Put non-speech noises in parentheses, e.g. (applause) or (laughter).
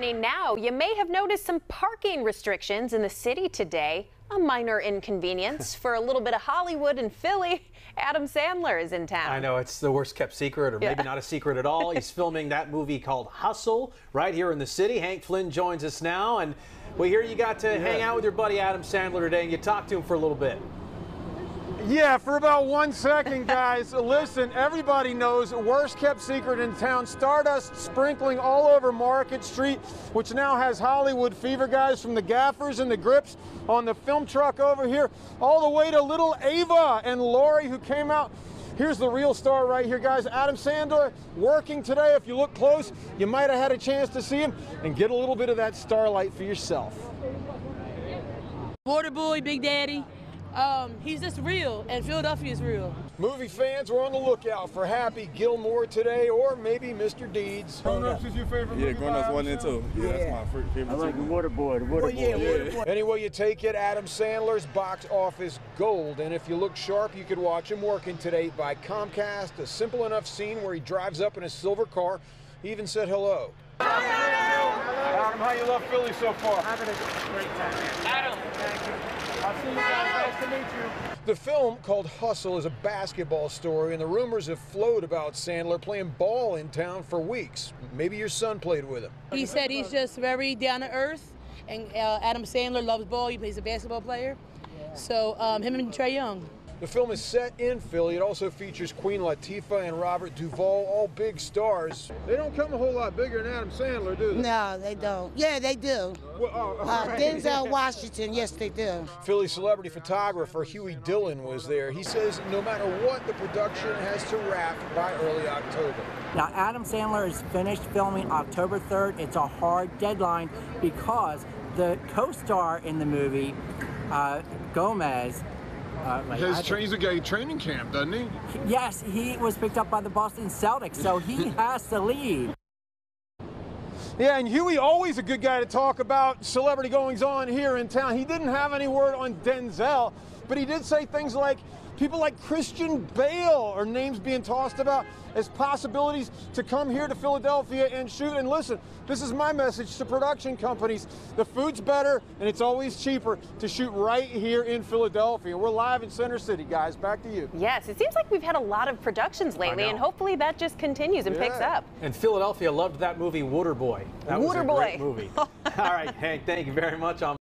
Now, you may have noticed some parking restrictions in the city today. A minor inconvenience (laughs) for a little bit of Hollywood and Philly. Adam Sandler is in town. I know it's the worst kept secret, or maybe Yeah. not a secret at all. He's (laughs) filming that movie called Hustle right here in the city. Hank Flynn joins us now, and we hear you got to hang out with your buddy Adam Sandler today, and you talked to him for a little bit. Yeah, for about one second, guys. (laughs) Listen, everybody knows worst kept secret in town. Stardust sprinkling all over Market Street, which now has Hollywood fever guys from the gaffers and the grips on the film truck over here, all the way to little Ava and Lori, who came out. Here's the real star right here, guys. Adam Sandler working today. If you look close, you might have had a chance to see him and get a little bit of that starlight for yourself. Waterboy, Big Daddy. Um, he's just real, and Philadelphia is real. Movie fans were on the lookout for Happy Gilmore today, or maybe Mr. Deeds. Grown Ups is your favorite Yeah, movie grown ups one and two. Yeah, that's my fir- favorite. I like the two. water boy, the water boy. Yeah. Any way you take it, Adam Sandler's box office gold. And if you look sharp, you could watch him working today by Comcast. A simple enough scene where he drives up in a silver car. He even said hello. Adam, how you love Philly so far? Having a great time. Adam, thank you. I'll see you guys. Nice to meet you. The film called Hustle is a basketball story, and the rumors have flowed about Sandler playing ball in town for weeks. Maybe your son played with him. He said he's just very down to earth, and uh, Adam Sandler loves ball. He plays a basketball player. So um, him and Trae Young. The film is set in Philly. It also features Queen Latifah and Robert Duvall, all big stars. They don't come a whole lot bigger than Adam Sandler, do they? No, they don't. Yeah, they do. Well, oh, Uh, right. Denzel (laughs) Washington, yes, they do. Philly celebrity photographer HughE Dillon was there. He says no matter what, the production has to wrap by early October. Now, Adam Sandler is finished filming October 3rd. It's a hard deadline because the co star in the movie, uh, Gomez, uh, wait, I His think- a guy training camp, doesn't he? yes, he was picked up by the Boston Celtics, so he (laughs) has to leave. Yeah, and HughE always a good guy to talk about celebrity goings on here in town. He didn't have any word on Denzel, but he did say things like people like Christian Bale are names being tossed about as possibilities to come here to Philadelphia and shoot. And listen, this is my message to production companies. The food's better and it's always cheaper to shoot right here in Philadelphia. We're live in Center City, guys. Back to you. Yes, it seems like we've had a lot of productions lately, and hopefully that just continues and picks up. And Philadelphia loved that movie Waterboy. That was a Waterboy. great movie. (laughs) all right, Hank, thank you very much. On